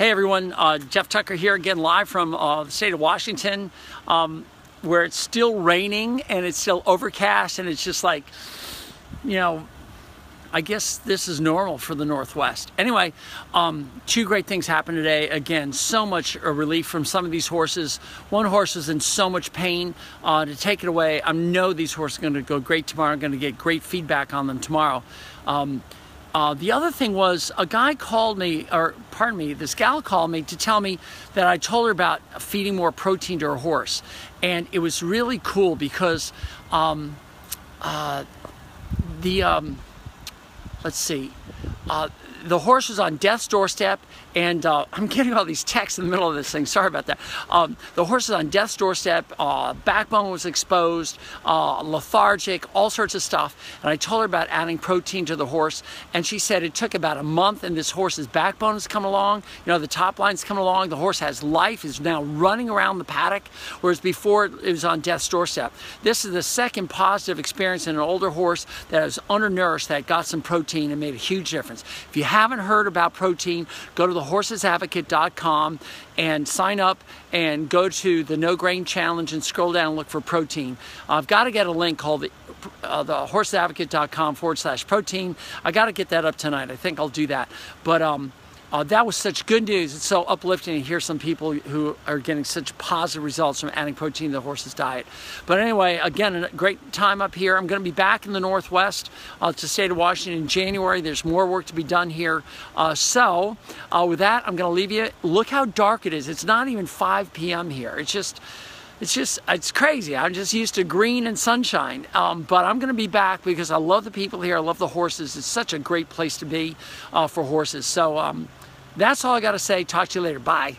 Hey everyone, uh, Geoff Tucker here again live from uh, the state of Washington um, where it's still raining and it's still overcast and it's just like, you know, I guess this is normal for the Northwest. Anyway, um, two great things happened today. Again, so much uh, relief from some of these horses. One horse is in so much pain. Uh, to take it away, I know these horses are going to go great tomorrow. I'm going to get great feedback on them tomorrow. Um, uh, the other thing was a guy called me, or pardon me, this gal called me to tell me that I told her about feeding more protein to her horse. And it was really cool because um, uh, the, um, let's see, uh, the horse was on death's doorstep and uh, I'm getting all these texts in the middle of this thing. Sorry about that. Um, the horse was on death's doorstep. Uh, backbone was exposed, uh, lethargic, all sorts of stuff. And I told her about adding protein to the horse, and she said it took about a month, and this horse's backbone has come along. You know, the top line's come along. The horse has life. is now running around the paddock, whereas before it was on death's doorstep. This is the second positive experience in an older horse that was undernourished that got some protein and made a huge difference. If you haven't heard about protein, go to the thehorsesadvocate.com and sign up and go to the No Grain Challenge and scroll down and look for protein. I've got to get a link called the, uh, the horseadvocate.com forward slash protein. I got to get that up tonight. I think I'll do that. But um, uh, that was such good news. It's so uplifting to hear some people who are getting such positive results from adding protein to the horse's diet. But anyway, again, a great time up here. I'm going to be back in the Northwest uh, to state of Washington in January. There's more work to be done here. Uh, so uh, with that, I'm going to leave you. Look how dark it is. It's not even 5 p.m. here. It's just it's just it's crazy i'm just used to green and sunshine um, but i'm going to be back because i love the people here i love the horses it's such a great place to be uh, for horses so um, that's all I got to say. Talk to you later. Bye.